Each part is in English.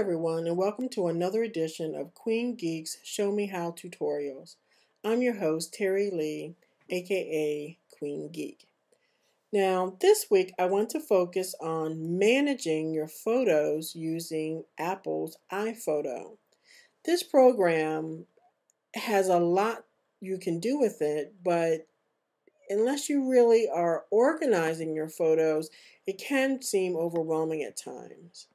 everyone and welcome to another edition of Queen Geeks Show Me How tutorials. I'm your host Terry Lee, aka Queen Geek. Now this week I want to focus on managing your photos using Apple's iPhoto. This program has a lot you can do with it, but unless you really are organizing your photos, it can seem overwhelming at times.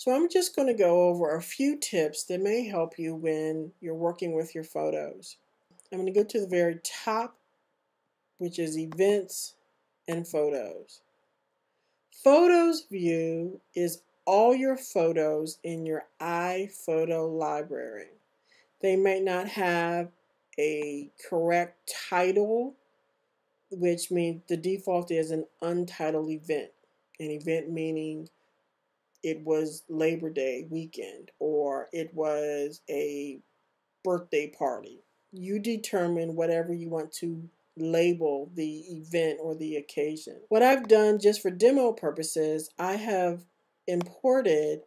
So I'm just going to go over a few tips that may help you when you're working with your photos. I'm going to go to the very top, which is events and photos. Photos view is all your photos in your iPhoto library. They may not have a correct title, which means the default is an untitled event. An event meaning it was Labor Day weekend or it was a birthday party. You determine whatever you want to label the event or the occasion. What I've done just for demo purposes, I have imported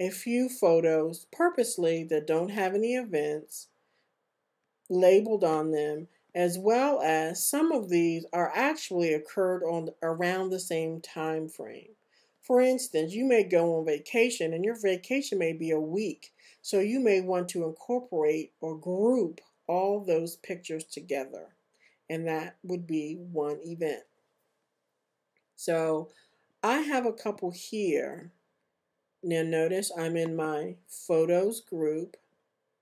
a few photos purposely that don't have any events labeled on them as well as some of these are actually occurred on around the same time frame. For instance, you may go on vacation and your vacation may be a week. So you may want to incorporate or group all those pictures together. And that would be one event. So I have a couple here. Now notice I'm in my photos group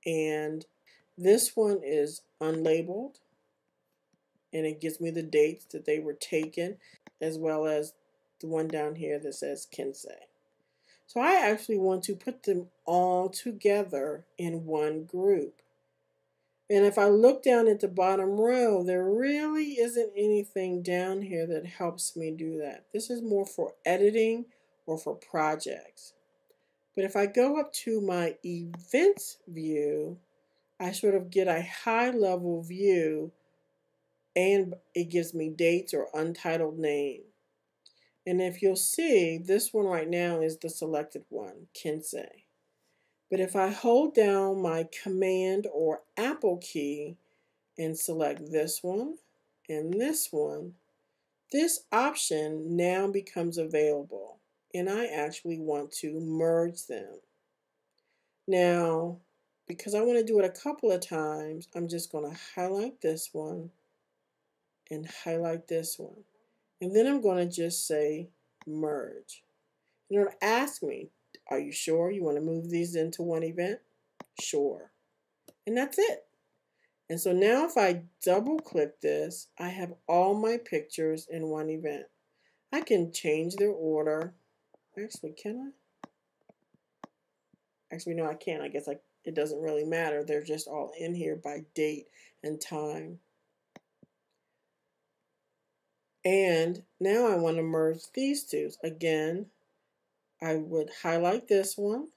and this one is unlabeled and it gives me the dates that they were taken as well as the one down here that says Kensei. So I actually want to put them all together in one group. And if I look down at the bottom row, there really isn't anything down here that helps me do that. This is more for editing or for projects. But if I go up to my events view, I sort of get a high level view and it gives me dates or untitled name. And if you'll see, this one right now is the selected one, Kensei. But if I hold down my Command or Apple key and select this one and this one, this option now becomes available and I actually want to merge them. Now, because I want to do it a couple of times, I'm just going to highlight this one and highlight this one. And then I'm going to just say merge. And it'll ask me, are you sure you want to move these into one event? Sure. And that's it. And so now if I double click this, I have all my pictures in one event. I can change their order. Actually, can I? Actually, no, I can't. I guess I, it doesn't really matter. They're just all in here by date and time. And now I want to merge these two. Again, I would highlight this one,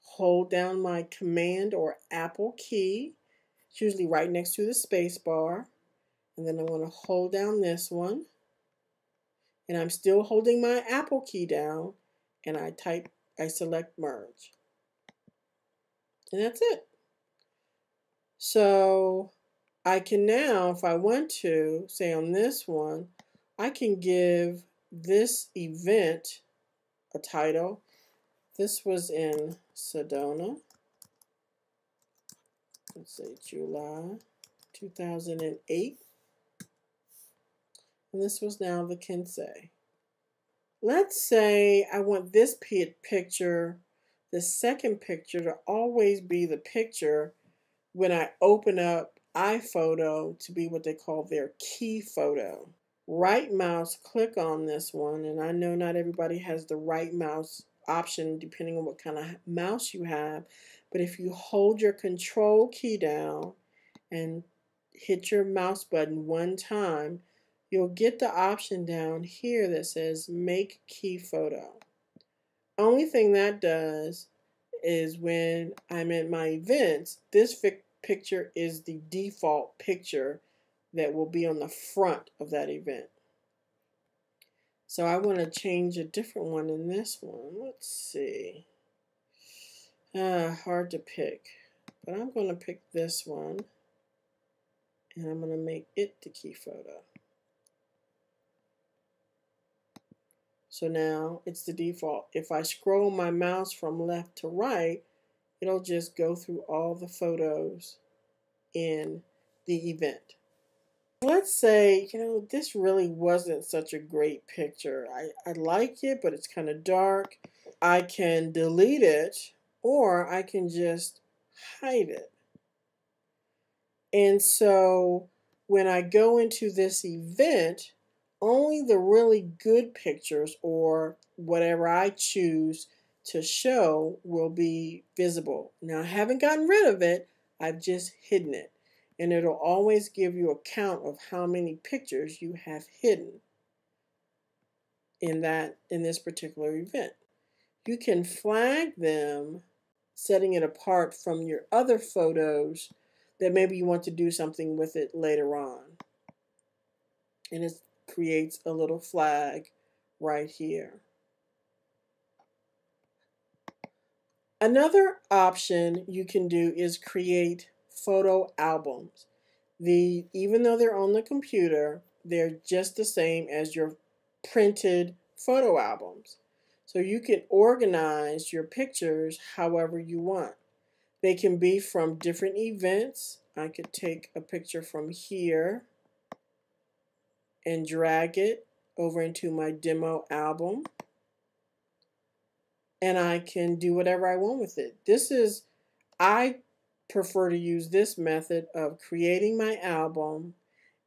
hold down my Command or Apple key. It's usually right next to the space bar. And then I want to hold down this one. And I'm still holding my Apple key down. And I type, I select merge. And that's it. So I can now, if I want to, say on this one, I can give this event a title. This was in Sedona. Let's say July 2008. And this was now the Kensei. Let's say I want this picture, the second picture, to always be the picture when I open up iPhoto to be what they call their key photo right mouse click on this one and I know not everybody has the right mouse option depending on what kind of mouse you have but if you hold your control key down and hit your mouse button one time you'll get the option down here that says make key photo. Only thing that does is when I'm at my events this picture is the default picture that will be on the front of that event. So I want to change a different one in this one. Let's see. Uh, hard to pick. But I'm going to pick this one. And I'm going to make it the key photo. So now it's the default. If I scroll my mouse from left to right, it'll just go through all the photos in the event. Let's say, you know, this really wasn't such a great picture. I, I like it, but it's kind of dark. I can delete it or I can just hide it. And so when I go into this event, only the really good pictures or whatever I choose to show will be visible. Now, I haven't gotten rid of it, I've just hidden it. And it'll always give you a count of how many pictures you have hidden in that in this particular event. You can flag them setting it apart from your other photos that maybe you want to do something with it later on. And it creates a little flag right here. Another option you can do is create photo albums. The even though they're on the computer, they're just the same as your printed photo albums. So you can organize your pictures however you want. They can be from different events. I could take a picture from here and drag it over into my demo album and I can do whatever I want with it. This is, I prefer to use this method of creating my album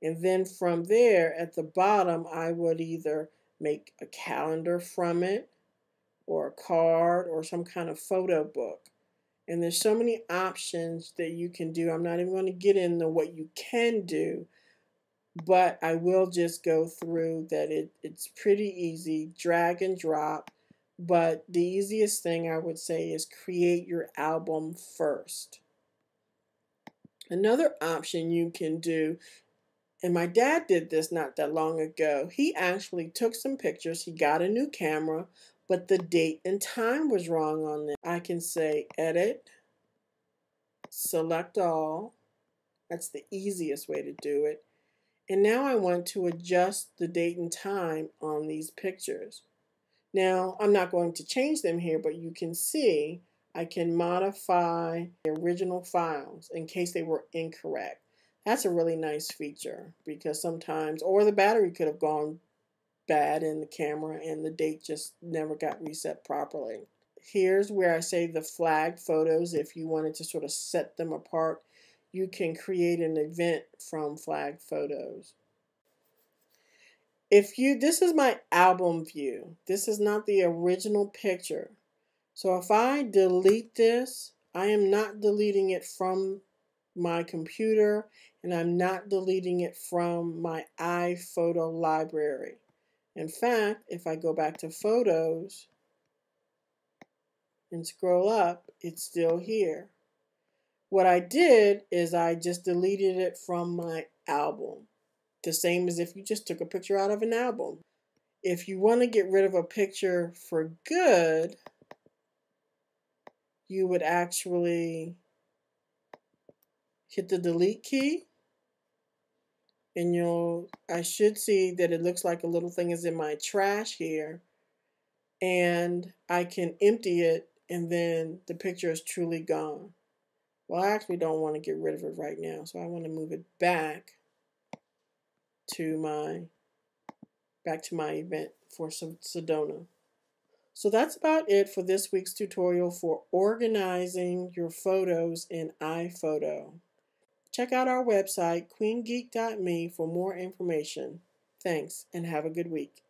and then from there at the bottom I would either make a calendar from it or a card or some kind of photo book. And there's so many options that you can do. I'm not even going to get into what you can do, but I will just go through that it, it's pretty easy, drag and drop but the easiest thing I would say is create your album first. Another option you can do, and my dad did this not that long ago, he actually took some pictures. He got a new camera, but the date and time was wrong on it. I can say edit, select all. That's the easiest way to do it. And now I want to adjust the date and time on these pictures. Now, I'm not going to change them here, but you can see I can modify the original files in case they were incorrect. That's a really nice feature because sometimes, or the battery could have gone bad in the camera and the date just never got reset properly. Here's where I say the flagged photos. If you wanted to sort of set them apart, you can create an event from flagged photos if you this is my album view this is not the original picture so if I delete this I am not deleting it from my computer and I'm not deleting it from my iPhoto library in fact if I go back to photos and scroll up it's still here what I did is I just deleted it from my album the same as if you just took a picture out of an album. If you want to get rid of a picture for good, you would actually hit the delete key and you'll I should see that it looks like a little thing is in my trash here and I can empty it and then the picture is truly gone. Well, I actually don't want to get rid of it right now, so I want to move it back to my back to my event for Sedona. So that's about it for this week's tutorial for organizing your photos in iPhoto. Check out our website, queengeek.me, for more information. Thanks and have a good week.